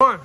One.